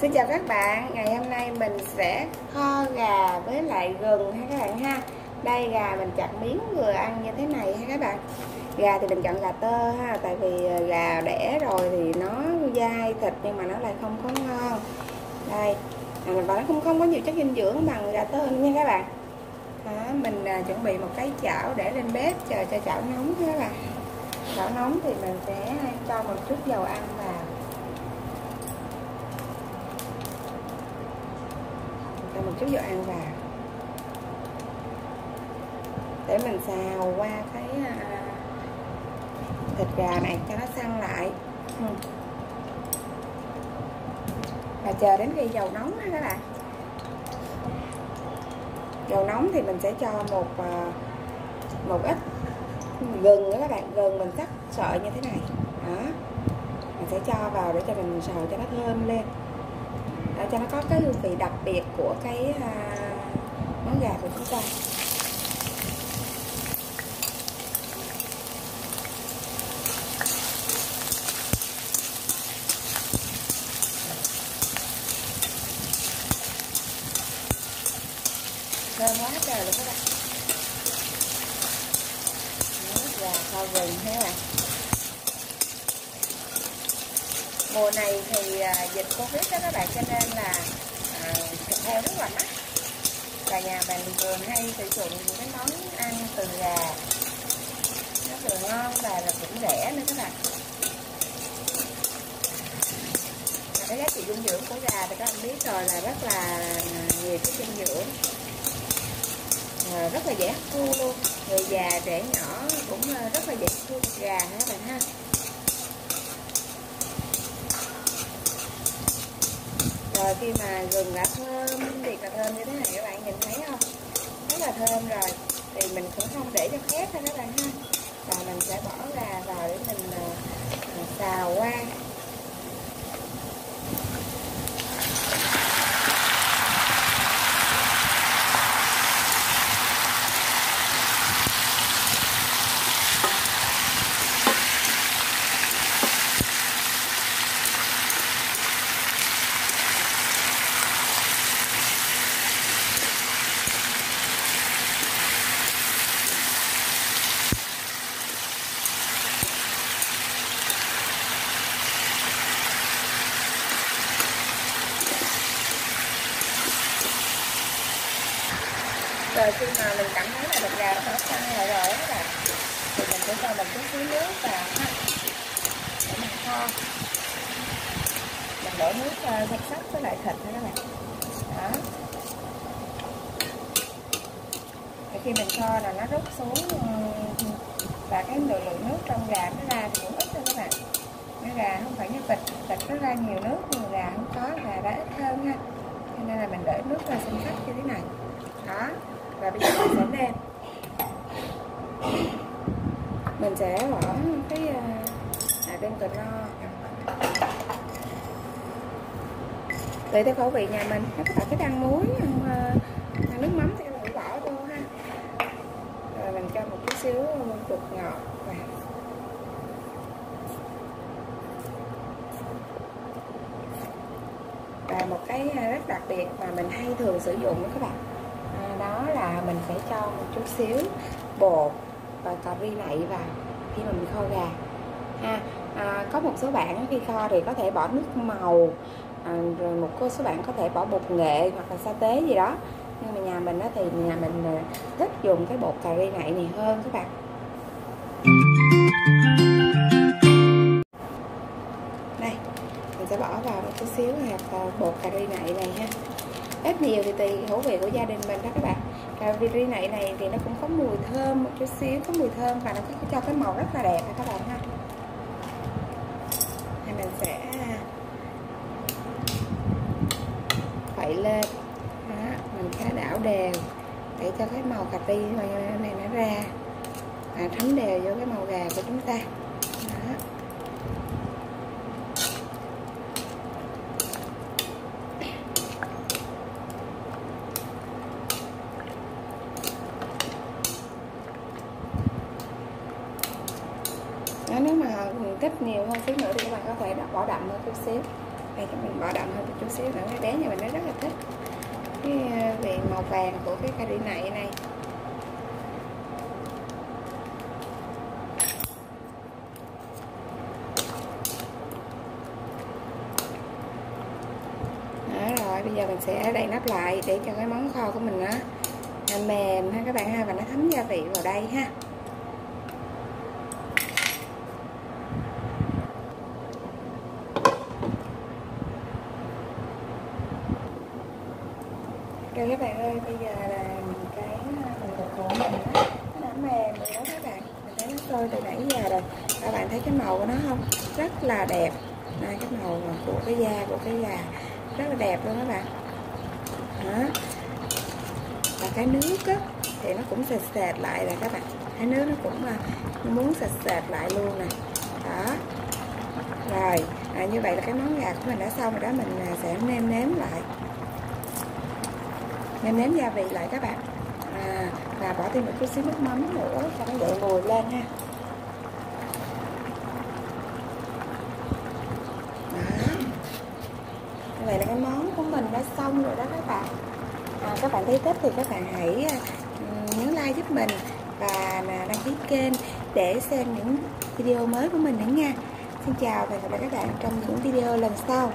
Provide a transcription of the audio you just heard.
Xin chào các bạn, ngày hôm nay mình sẽ kho gà với lại gừng ha các bạn ha. Đây gà mình chặt miếng vừa ăn như thế này ha các bạn. Gà thì mình chọn gà tơ ha, tại vì ờ, gà đẻ rồi thì nó dai thịt nhưng mà nó lại không có ngon. Đây, và nó không không có nhiều chất dinh dưỡng bằng gà tơ nha các bạn. Đó, Mình à, chuẩn bị một cái chảo để lên bếp chờ cho chảo nóng ha các bạn. Chảo nóng thì mình sẽ cho một chút dầu ăn vào. Cho một chút dầu ăn vào. Để mình xào qua cái à, thịt gà này cho nó săn lại. Ừ. và chờ đến khi dầu nóng ha các bạn. Dầu nóng thì mình sẽ cho một à, một ít gừng đó các bạn gừng mình cắt sợi như thế này. Đó. Mình sẽ cho vào để cho mình xào cho nó thơm lên. Để cho nó có cái hương vị đặc biệt của cái à, món gà của chúng ta. Thơm quá trời luôn các bạn. Nước gà kho thế này. Mùa này thì à, dịch covid đó các bạn cho nên là à, thịt heo rất là mắc. Và nhà bạn thường hay sử dụng những cái món ăn từ gà. Nó vừa ngon và là cũng rẻ nữa các bạn. Và cái giá trị dinh dưỡng của gà thì các bạn biết rồi là rất là à, nhiều cái dinh dưỡng. À, rất là dễ hấp thu luôn người già trẻ nhỏ cũng ờ, rất là dễ thương gà ha các bạn ha. Rồi khi mà gừng đã thơm thì cà thơm như thế này các bạn, nhìn thấy không? Rất là thơm rồi. Thì mình cũng không để cho khét thôi các bạn ha. Và mình sẽ bỏ gà vào để mình ờ, xào qua. Rồi khi mà mình cảm thấy là thịt gà nó đã săn lại rồi đó là thì mình sẽ cho mình chút xíu nước vào ha. Để mình kho. Mình đổ nước ờ, thật sắc với lại thịt thôi các bạn. Đó. Thì khi mình kho là nó rút xuống ờ, và cái lượng lượng nước trong gà nó ra thì cũng ít thôi các bạn. Cái gà không phải như thịt thịt nó ra nhiều nước nhưng gà không có, gà đã ít hơn ha. Cho nên là mình để nước ra xanh sắc như thế này. Đó và bây giờ mình sẽ nêm. Mình sẽ bỏ cái ờ, à, đem cờ no. Tùy theo khẩu vị nhà mình các bạn thích ăn muối ăn, ờ, ăn nước mắm thì các bạn bỏ vô ha. Rồi mình cho một chút xíu bột ngọt vào. Và một cái ờ, rất đặc biệt mà mình hay thường sử dụng đó các bạn đó là mình sẽ cho một chút xíu bột và cà ri nậy vào khi mà mình kho gà. Ha à, có một số bạn khi kho thì có thể bỏ nước màu à, rồi một số bạn có thể bỏ bột nghệ hoặc là sa tế gì đó. Nhưng mà nhà mình đó thì nhà mình à, thích dùng cái bột cà ri nậy này hơn các bạn. Bỏ vào một chút xíu hạt bột cà ri nậy này ha. Ít nhiều thì tùy khẩu vị của gia đình mình đó các bạn. Cà ri nậy này thì nó cũng có mùi thơm một chút xíu có mùi thơm và nó cũng cho cái màu rất là đẹp các bạn ha. Thì mình sẽ quậy lên. Đó, mình khá đảo đều để cho cái màu cà ri này nó ra. Và thấm đều vô cái màu gà của chúng ta đó. Ờ, nếu mà thích nhiều hơn xíu nữa thì các bạn có thể bỏ đậm hơn chút xíu. Đây cho mình bỏ đậm hơn chút xíu nữa cái bé nhà mình nó rất là thích. Cái ờ, vị màu vàng của cái cà ri này này. Đó rồi bây giờ mình sẽ đậy nắp lại để cho cái món kho của mình nó mềm ha các bạn ha và nó thấm gia vị vào đây ha. Rồi các bạn ơi bây giờ là cái à, mình thịt của mình nó đã mềm rồi đó các bạn. Mình thấy nó sôi từ nãy giờ rồi. Các bạn thấy cái màu của nó không? Rất là đẹp. Đây cái màu của cái da của cái gà. Rất là đẹp luôn các bạn. Đó. Và cái nước á thì nó cũng sệt sệt lại rồi các bạn. Cái nước nó cũng là nó muốn sệt sệt lại luôn nè. Đó. Rồi à, như vậy là cái món gà của mình đã xong rồi đó. Mình à, sẽ nêm nếm lại nêm nếm gia vị lại các bạn. À, và bỏ thêm một chút xíu nước mắm nữa cho nó dậy mùi lên ha. Đó. Như vậy là cái món của mình đã xong rồi đó các bạn. À, các bạn thấy thích thì các bạn hãy à, nhấn like giúp mình và đăng ký kênh để xem những video mới của mình nữa nha. Xin chào và hẹn gặp lại các bạn trong những video lần sau.